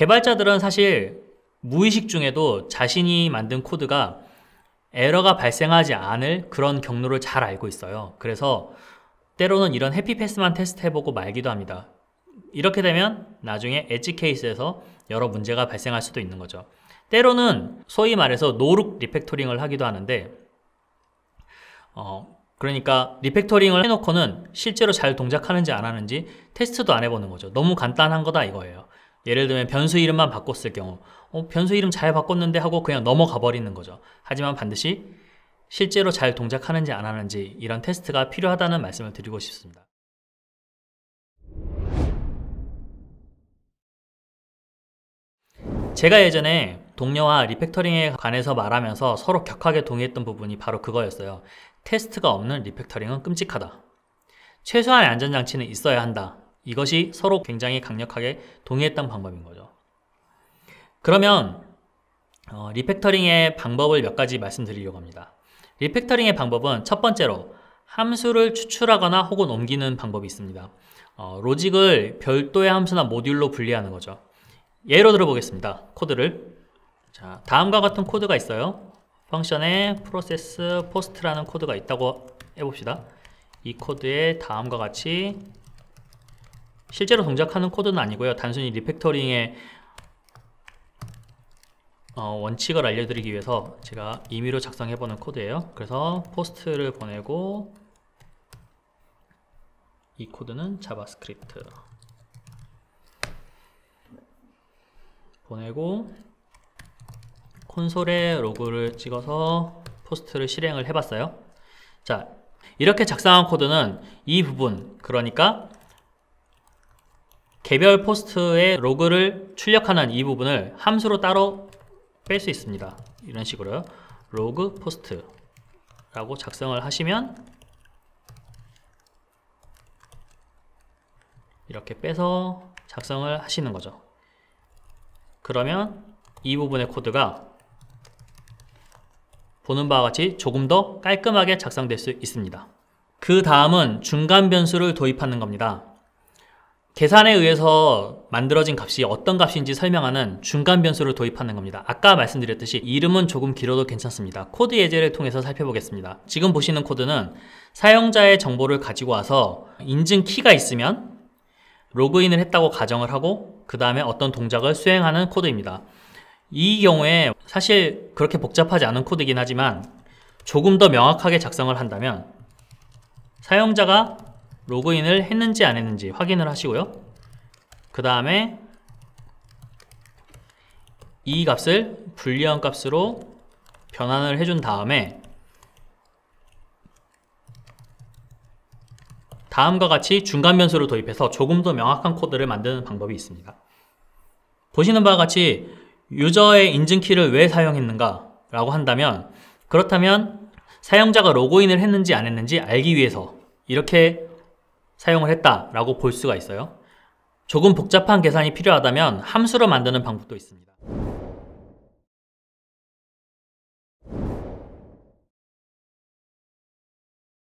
개발자들은 사실 무의식 중에도 자신이 만든 코드가 에러가 발생하지 않을 그런 경로를 잘 알고 있어요. 그래서 때로는 이런 happy path만 테스트해보고 말기도 합니다. 이렇게 되면 나중에 edge case에서 여러 문제가 발생할 수도 있는 거죠. 때로는 소위 말해서 no look refactoring을 하기도 하는데 어, 그러니까 refactoring을 해놓고는 실제로 잘 동작하는지 안 하는지 테스트도 안 해보는 거죠. 너무 간단한 거다 이거예요. 예를 들면 변수 이름만 바꿨을 경우 어, 변수 이름 잘 바꿨는데 하고 그냥 넘어가 버리는 거죠. 하지만 반드시 실제로 잘 동작하는지 안 하는지 이런 테스트가 필요하다는 말씀을 드리고 싶습니다. 제가 예전에 동료와 리팩터링에 관해서 말하면서 서로 격하게 동의했던 부분이 바로 그거였어요. 테스트가 없는 리팩터링은 끔찍하다. 최소한의 안전장치는 있어야 한다. 이것이 서로 굉장히 강력하게 동의했던 방법인 거죠. 그러면 어, 리팩터링의 방법을 몇 가지 말씀드리려고 합니다. 리팩터링의 방법은 첫 번째로 함수를 추출하거나 혹은 옮기는 방법이 있습니다. 어, 로직을 별도의 함수나 모듈로 분리하는 거죠. 예로 들어보겠습니다. 코드를 자 다음과 같은 코드가 있어요. function에 process post라는 코드가 있다고 해봅시다. 이 코드에 다음과 같이 실제로 동작하는 코드는 아니고요. 단순히 refactoring의 어, 원칙을 알려드리기 위해서 제가 임의로 작성해보는 코드예요. 그래서 post를 보내고 이 코드는 JavaScript 보내고 콘솔에 로그를 찍어서 post를 실행을 해봤어요. 자, 이렇게 작성한 코드는 이 부분, 그러니까 개별 post의 로그를 출력하는 이 부분을 함수로 따로 뺄 수 있습니다. 이런 식으로요. log post 라고 작성을 하시면 이렇게 빼서 작성을 하시는 거죠. 그러면 이 부분의 코드가 보는 바와 같이 조금 더 깔끔하게 작성될 수 있습니다. 그 다음은 중간 변수를 도입하는 겁니다. 계산에 의해서 만들어진 값이 어떤 값인지 설명하는 중간 변수를 도입하는 겁니다. 아까 말씀드렸듯이 이름은 조금 길어도 괜찮습니다. 코드 예제를 통해서 살펴보겠습니다. 지금 보시는 코드는 사용자의 정보를 가지고 와서 인증 키가 있으면 로그인을 했다고 가정을 하고 그 다음에 어떤 동작을 수행하는 코드입니다. 이 경우에 사실 그렇게 복잡하지 않은 코드이긴 하지만 조금 더 명확하게 작성을 한다면 사용자가 로그인을 했는지 안 했는지 확인을 하시고요. 그 다음에 이 값을 불리한 값으로 변환을 해준 다음에 다음과 같이 중간 변수를 도입해서 조금 더 명확한 코드를 만드는 방법이 있습니다. 보시는 바와 같이 유저의 인증키를 왜 사용했는가 라고 한다면 그렇다면 사용자가 로그인을 했는지 안 했는지 알기 위해서 이렇게 사용을 했다라고 볼 수가 있어요. 조금 복잡한 계산이 필요하다면 함수로 만드는 방법도 있습니다.